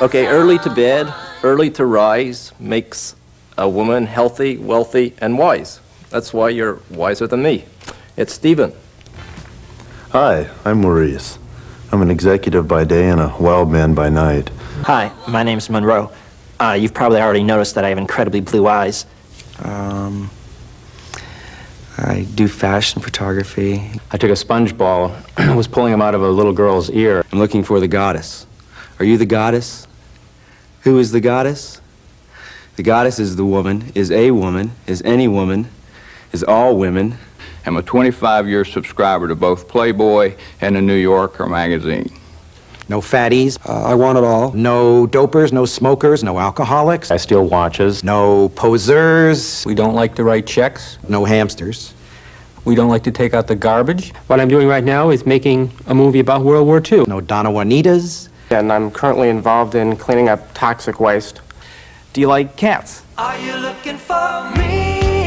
Okay, early to bed, early to rise makes a woman healthy, wealthy, and wise. That's why you're wiser than me. It's Stephen. Hi, I'm Maurice. I'm an executive by day and a wild man by night. Hi, my name's Monroe. Uh, you've probably already noticed that I have incredibly blue eyes. Um, I do fashion photography. I took a sponge ball, and was pulling him out of a little girl's ear. I'm looking for the goddess. Are you the goddess? Who is the goddess? The goddess is the woman, is a woman, is any woman, is all women. I'm a 25-year subscriber to both Playboy and the New Yorker magazine. No fatties. Uh, I want it all. No dopers, no smokers, no alcoholics. I steal watches. No posers. We don't like to write checks. No hamsters. We don't like to take out the garbage. What I'm doing right now is making a movie about World War II. No Donna Juanitas. And I'm currently involved in cleaning up toxic waste. Do you like cats? Are you looking for me?